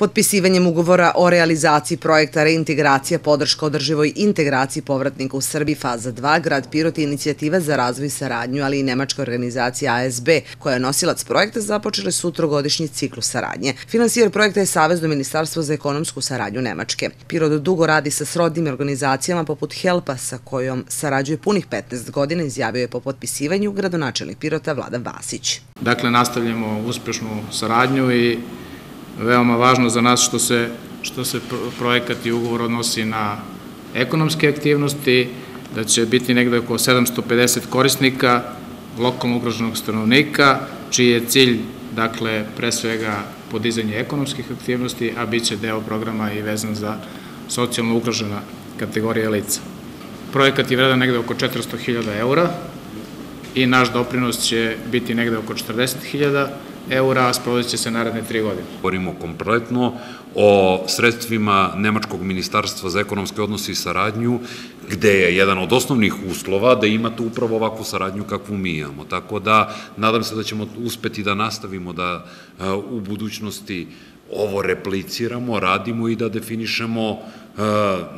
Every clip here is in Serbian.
Potpisivanjem ugovora o realizaciji projekta reintegracija podrška održivoj integraciji povratnika u Srbiji faza 2, grad Pirot je inicijativa za razvoj i saradnju, ali i nemačka organizacija ASB, koja je nosilac projekta, započele su trogodišnji ciklus saradnje. Finansijer projekta je Savezno ministarstvo za ekonomsku saradnju Nemačke. Pirot dugo radi sa srodnim organizacijama poput Helpa, sa kojom sarađuje punih 15 godina, izjavio je po potpisivanju gradonačelnik Pirota Vlada Vasić. Dakle, nastavljamo uspešnu saradnju i veoma važno za nas što se, što se projekat i ugovor odnosi na ekonomske aktivnosti, da će biti negde oko 750 korisnika, lokalno ugroženog stanovnika, čiji je cilj, dakle, pre svega podizanje ekonomskih aktivnosti, a bit će deo programa i vezan za socijalno ugrožena kategorija lica. Projekat je vredan negde oko 400.000 eura i naš doprinos će biti negde oko 40.000 eura eura, sprovodit će se naredne tri godine. Govorimo kompletno o sredstvima Nemačkog ministarstva za ekonomske odnose i saradnju, gde je jedan od osnovnih uslova da imate upravo ovakvu saradnju kakvu mi imamo. Tako da, nadam se da ćemo uspeti da nastavimo da e, u budućnosti ovo repliciramo, radimo i da definišemo e,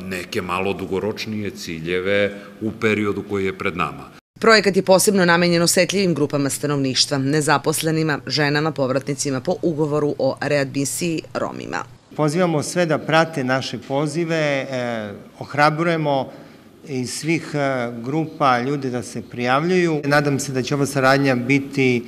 neke malo dugoročnije ciljeve u periodu koji je pred nama. Projekat je posebno namenjen osetljivim grupama stanovništva, nezaposlenima, ženama, povratnicima po ugovoru o readmisiji Romima. Pozivamo sve da prate naše pozive, eh, ohrabrujemo iz svih eh, grupa ljude da se prijavljuju. Nadam se da će ova saradnja biti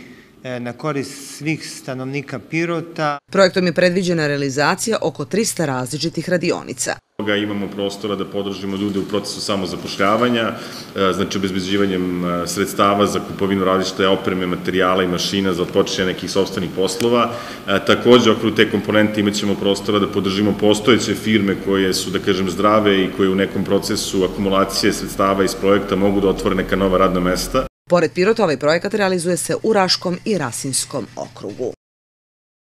na korist svih stanovnika Pirota. Projektom je predviđena realizacija oko 300 različitih radionica imamo prostora da podržimo ljude u procesu samozapošljavanja, e, znači obezbeđivanjem e, sredstava za kupovinu različite opreme, materijala i mašina za otpočeće nekih sobstvenih poslova. E, takođe, okru te komponente imat ćemo prostora da podržimo postojeće firme koje su, da kažem, zdrave i koje u nekom procesu akumulacije sredstava iz projekta mogu da otvore neka nova radna mesta. Pored Pirota, ovaj projekat realizuje se u Raškom i Rasinskom okrugu.